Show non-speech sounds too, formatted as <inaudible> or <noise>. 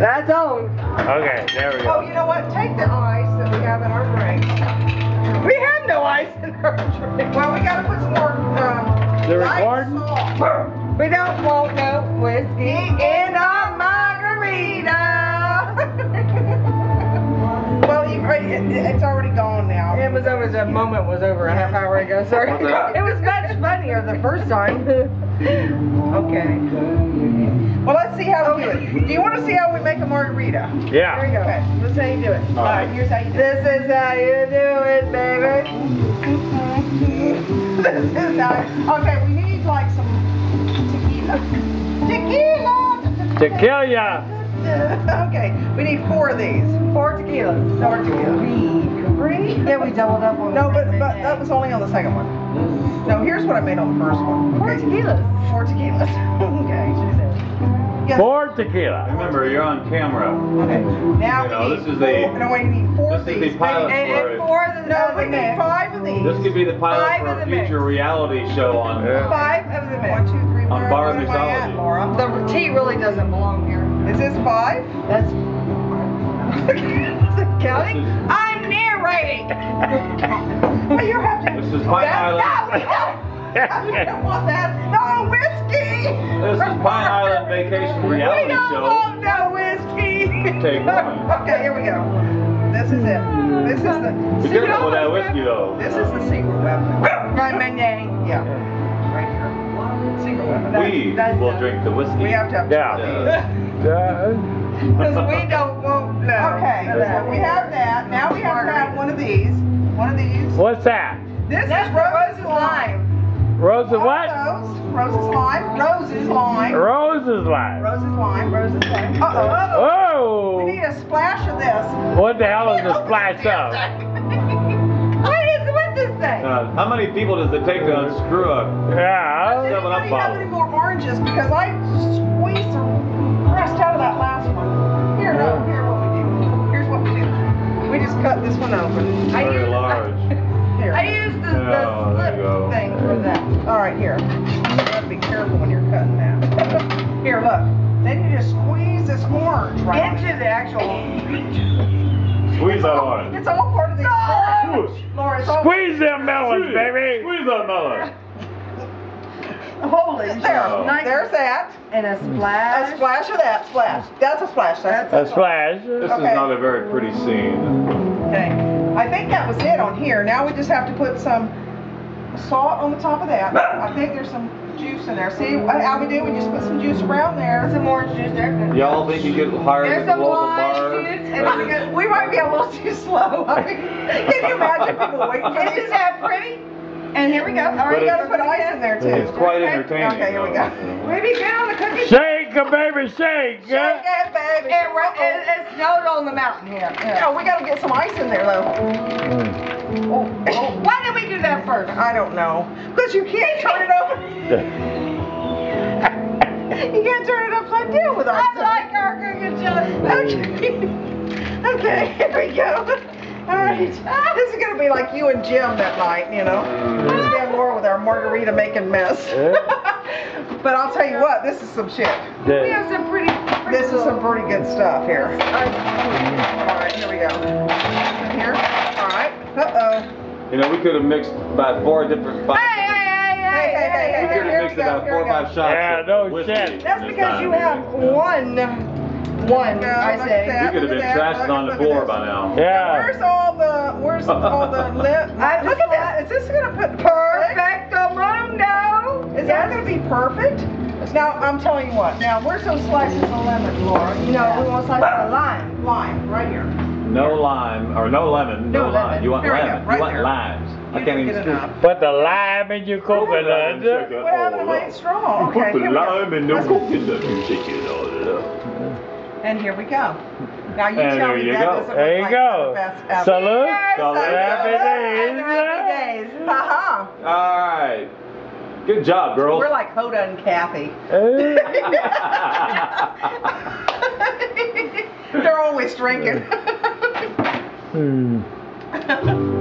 That's on. Okay, there we go. Oh, you know what? Take the ice that we have in our drink. We have no ice in our drink. Well, we gotta put some more, um, They're light recording? salt. We don't want no whiskey in our margarita. <laughs> Well, you, it, it's already gone now. It was over, the moment was over a half hour ago, sorry. What's <laughs> that? It was much funnier the first time. <laughs> Okay. Do you want to see how we make a margarita? Here we Yeah. go. Okay. This is how you do it. All right, here's how you do it. This is how you do it, baby. <laughs> this is how. Okay, we need like some tequila. Tequila. To kill ya. <laughs> Okay, we need four of these. Four tequilas. Four tequilas. Three? Yeah, we doubled up on No, but but day. that was only on the second one. No, here's what I made on the first one. Four tequilas. Four tequilas. <laughs> okay. She said. Yes. Four tequila. Remember, you're on camera. Okay. Now You we know, need this is four, the- no, wait, we need four this of is these. the pilot And, for and four of the, No, we need mix. five of these. This could be the pilot Five for a the mix. future reality show on. Yeah. Five of the One, mix. two, three, On where, bar where am I at, mixology. Laura? The tea really doesn't belong here. Is this five? That's <laughs> counting. Is- I'm narrating. well, <laughs> you have to. This is Pine That- Island. No, we don't want that. No whiskey. This is Pine Island Vacation Reality We don't Show. want no whiskey. Take one. Okay, here we go. This is it. This is the. Be careful with that whiskey though. This is the secret weapon. Right, my name. Yeah. Right here. Secret weapon. That- We will the- drink the whiskey. We have to have two Yeah. Of. Because we don't want no. Okay, so we have that. Now we have to have one of these. One of these. What's that? This That's is the Rose's Rose's lime. lime. Rose of One what? of those. Rose's lime. Rose's lime. Rose's lime. Rose's lime. Rose's lime. Uh oh. We need a splash of this. What the hell is a <laughs> splash of? <laughs> What is what's this thing? Uh, how many people does it take to unscrew a? Yeah. Does Seven Up anybody have any more oranges? Because I squeezed the rest out of that last one. Here, no, here what we do. Here's what we do. We just cut this one open. I Very use- large. <laughs> Here. I use the, Oh, the slip thing for that. All right, here. You gotta be careful when you're cutting that. <laughs> here, look. Then you just squeeze this orange right Into the actual. Squeeze that orange. It's all part of the experience. Laura, it's all Squeeze them melons, baby. Squeeze that melon. Holy there. Nice. There's that. And a splash. A splash. splash of that. Splash. That's a splash. That's A splash. This is not a very pretty scene. Okay. I think that was it on here. Now we just have to put some salt on the top of that. I think there's some juice in there. See how we do? We just put some juice around there. Some orange juice there. Y'all think you get hired There's at the some local bar? juice. And then we might be a little too slow. I mean, can you imagine people waiting for Isn't that pretty? And here we go. All But You gotta put ice in there too. It's quite Okay. entertaining. Okay, here we go. Maybe get on the cookie. Shake, a baby, shake. Shake it, baby. It, ra- it, it snowed on the mountain here. Oh, we gotta get some ice in there though. Oh, oh, Why did we do that first? I don't know. Because you can't turn it over. <laughs> You can't turn it upside down with ice. I like our cookie just. Okay. <laughs> okay, here we go. All right. This is gonna be like you and Jim that night, you know. This is gonna more with our margarita making mess. <laughs> but I'll tell you what, this is some shit. We have some pretty. pretty This is some pretty good stuff here. All right, here we go. Here. All right. Uh oh. You know, we could have mixed about four different. Hey, hey, hey, Hey, hey, hey, hey, We here, could here have we mixed go, about here four or we go. five shots. Yeah, of no whiskey shit. this That's because time. you have one. One, Go, I say. that. We could have been Look at that, trashing on the at- look at floor by now. Yeah. Where's all the, where's all the <laughs> lip? I- Look at that. Is this gonna put perfect? Perfecto mundo. Is that gonna be perfect? Now, I'm telling you what, now, where's those slices of lemon, Laura? You No, we want slice of lime. Lime, right here. No lime, or no lemon, no, No lime. lemon. You want Here we go, lemon. right you want there. limes. I can't even speak. enough. Put the lime in your coconut. What happened to my straw? Okay, Put the here we go. lime in the Let's go. coconut and shake it all up. And here we go. Now, you And tell me you that go. doesn't There look you like go. the best ever. Salute. Salute. Happy days. Happy days. Haha. All right. Good job, girls. We're like Hoda and Kathie. <laughs> They're always drinking. <laughs> hmm. <laughs>